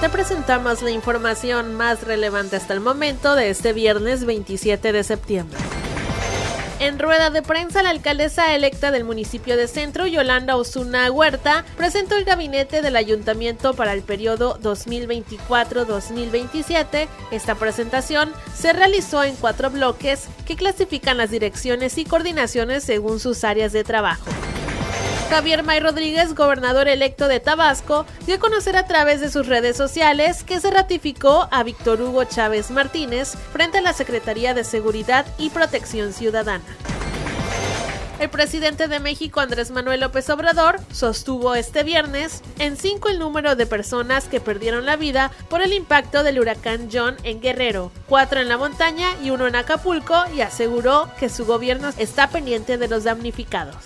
te presentamos la información más relevante hasta el momento de este viernes 27 de septiembre. En rueda de prensa, la alcaldesa electa del municipio de Centro, Yolanda Osuna Huerta, presentó el gabinete del ayuntamiento para el periodo 2024-2027. Esta presentación se realizó en cuatro bloques que clasifican las direcciones y coordinaciones según sus áreas de trabajo. Javier May Rodríguez, gobernador electo de Tabasco, dio a conocer a través de sus redes sociales que se ratificó a Víctor Hugo Chávez Martínez frente a la Secretaría de Seguridad y Protección Ciudadana. El presidente de México, Andrés Manuel López Obrador, sostuvo este viernes en cinco el número de personas que perdieron la vida por el impacto del huracán John en Guerrero, cuatro en la montaña y uno en Acapulco, y aseguró que su gobierno está pendiente de los damnificados.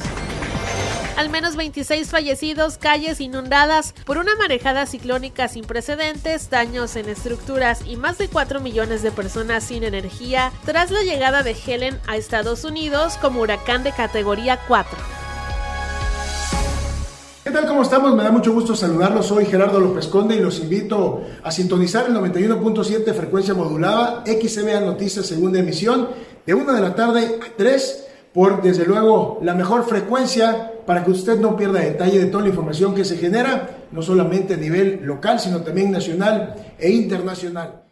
Al menos 26 fallecidos, calles inundadas por una marejada ciclónica sin precedentes, daños en estructuras y más de 4 millones de personas sin energía tras la llegada de Helen a Estados Unidos como huracán de categoría 4. ¿Qué tal? ¿Cómo estamos? Me da mucho gusto saludarlos. Soy Gerardo López Conde y los invito a sintonizar el 91.7 frecuencia modulada XMA Noticias segunda emisión de 1 de la tarde a 3 por desde luego la mejor frecuencia para que usted no pierda detalle de toda la información que se genera, no solamente a nivel local, sino también nacional e internacional.